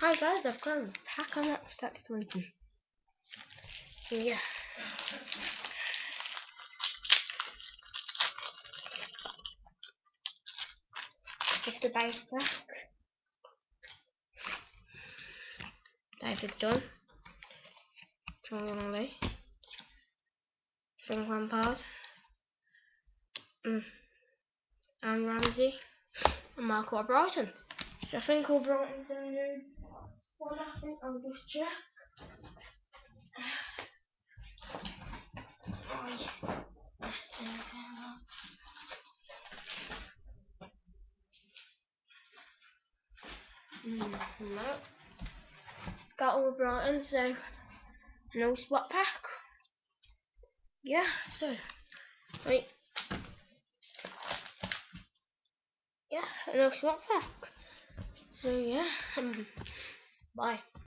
Hi guys, I've got a pack on that steps 20. So yeah. Just a base pack. David Dunn. John Longley. Frank Lampard. Mm. And Ramsey. And Marc Albrighton. So I think Albrighton's one, Yeah. That's. Mm. Got Albrighton, so no spot pack. Yeah, so wait. Yeah, no spot pack. So yeah, um, bye.